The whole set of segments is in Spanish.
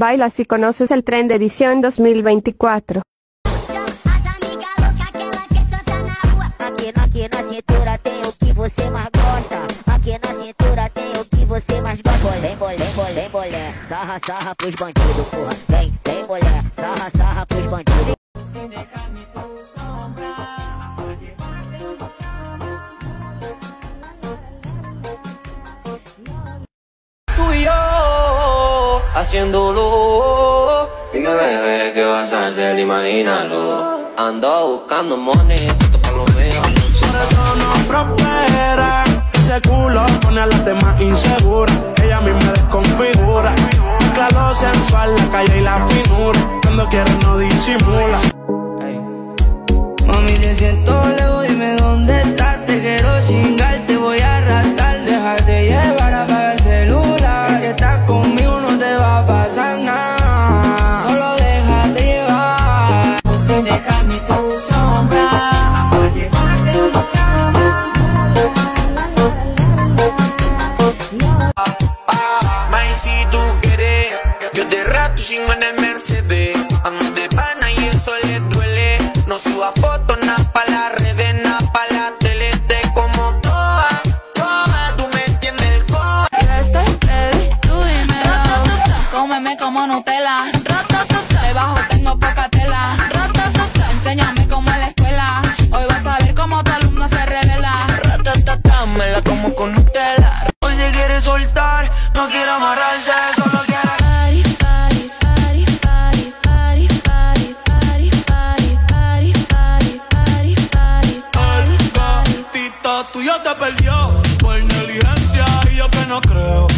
Baila si conoces el tren de edición 2024. Aqui na, aqui na cintura tem o que você mais gosta. Aqui na cintura tem o que você mais gosta. Bolé, bolé, bolé, bolé. Sarra, sarra pros bandidos, porra. Vem, vem, bolé. Sarra, sarra pros bandidos. Tú y yo haciéndolo. Dime, bebé, ¿qué vas a hacer? Imagínalo. Ando buscando money, esto pa' lo mío. Por eso no prospera. Ese culo pone a las demás inseguras. Ella a mí me desconfigura. Mezcla lo sensual, la calle y la finura. Cuando quiere no disimula. enséñame cómo Nutella. Debajo tengo poca tela. Enséñame como en la escuela. Hoy vas a ver cómo tu alumno se revela. Me la como con Nutella. Hoy se quiere soltar, no quiere amarrarse, solo perdió por negligencia y yo que no creo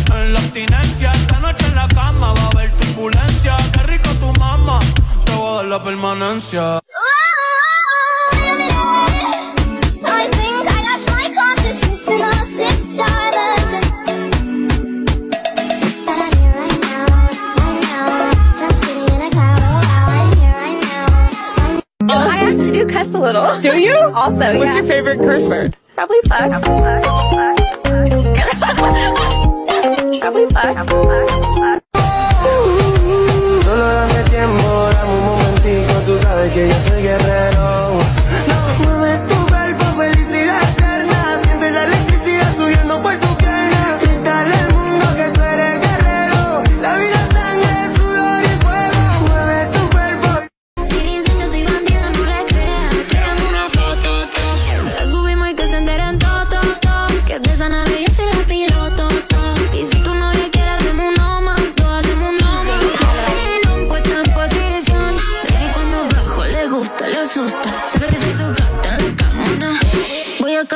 Oh, I actually do cuss a little. Do you? Also, What's yeah. your favorite curse word? Probably fuck. Probably fuck. Solo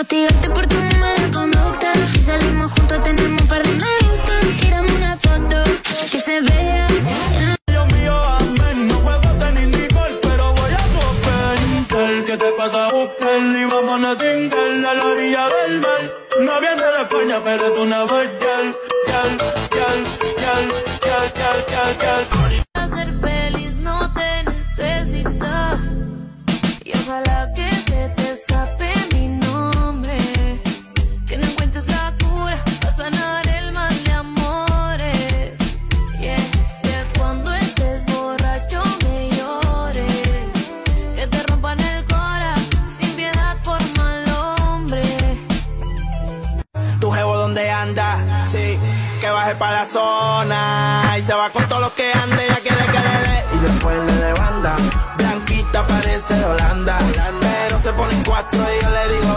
castigarte por tu mala conducta. Si salimos juntos, tenemos un par de gusta. Tírame una foto que se vea. Dios mío, amén. No juego tenis ni gol, pero voy a open. ¿Qué te pasa buscar? Y vamos a Tinder a la orilla del mar. No viene de España, pero es una voz, yal, yal, yal, yal, yal, yal, yal, que baje para la zona y se va con todos los que ande, ya quiere que le dé y después le levanta. Blanquita parece de Holanda, pero se pone en cuatro y yo le digo